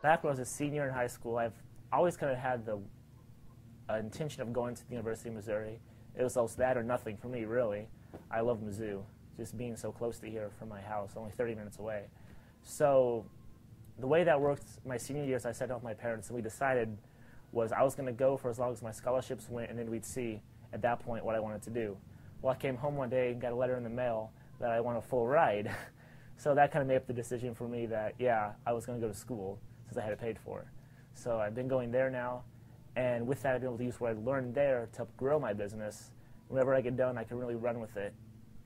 Back when I was a senior in high school, I've always kind of had the uh, intention of going to the University of Missouri. It was also that or nothing for me, really. I love Mizzou, just being so close to here from my house, only 30 minutes away. So the way that worked my senior years, I sat down with my parents and we decided was I was going to go for as long as my scholarships went, and then we'd see at that point what I wanted to do. Well, I came home one day and got a letter in the mail that I want a full ride. so that kind of made up the decision for me that, yeah, I was going to go to school since I had it paid for. So I've been going there now, and with that, I've been able to use what I learned there to help grow my business. Whenever I get done, I can really run with it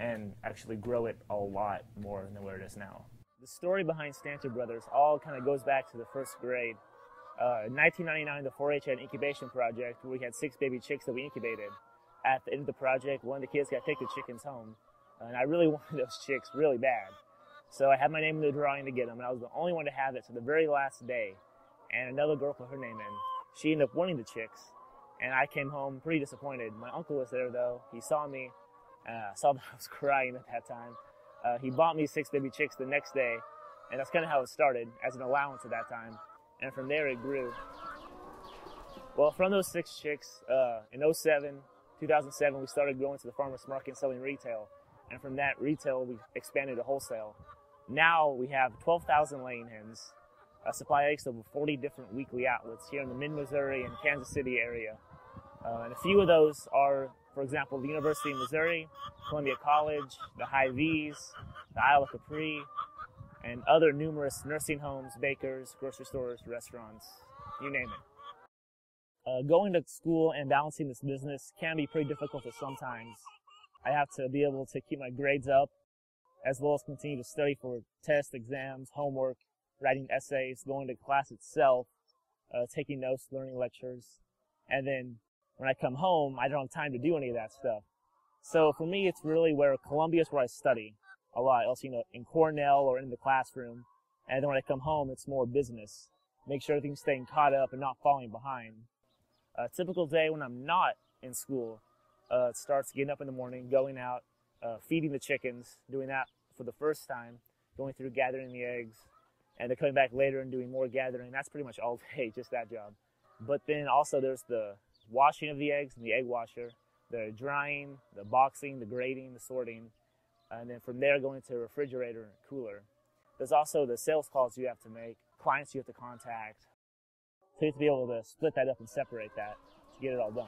and actually grow it a lot more than where it is now. The story behind Stanton Brothers all kind of goes back to the first grade. Uh, in 1999, the 4-H had an incubation project where we had six baby chicks that we incubated. At the end of the project, one of the kids got to take the chickens home, and I really wanted those chicks really bad. So I had my name in the drawing to get them, and I was the only one to have it to the very last day. And another girl put her name in. She ended up winning the chicks, and I came home pretty disappointed. My uncle was there though. He saw me, uh, saw that I was crying at that time. Uh, he bought me six baby chicks the next day, and that's kind of how it started as an allowance at that time. And from there it grew. Well, from those six chicks, uh, in 07, 2007, we started going to the farmer's market and selling retail. And from that retail, we expanded to wholesale. Now we have 12,000 laying hens, a supply eggs to over 40 different weekly outlets here in the mid-Missouri and Kansas City area. Uh, and a few of those are, for example, the University of Missouri, Columbia College, the Hy-Vees, the Isle of Capri, and other numerous nursing homes, bakers, grocery stores, restaurants, you name it. Uh, going to school and balancing this business can be pretty difficult sometimes. I have to be able to keep my grades up, as well as continue to study for tests, exams, homework, writing essays, going to class itself, uh, taking notes, learning lectures, and then when I come home, I don't have time to do any of that stuff. So for me, it's really where Columbia is where I study a lot, else, you know, in Cornell or in the classroom. And then when I come home, it's more business. Make sure everything's staying caught up and not falling behind. A typical day when I'm not in school uh, starts getting up in the morning, going out, uh, feeding the chickens, doing that for the first time, going through gathering the eggs, and then coming back later and doing more gathering. That's pretty much all day, just that job. But then also there's the washing of the eggs and the egg washer, the drying, the boxing, the grading, the sorting, and then from there going to refrigerator and cooler. There's also the sales calls you have to make, clients you have to contact. So you have to be able to split that up and separate that to get it all done.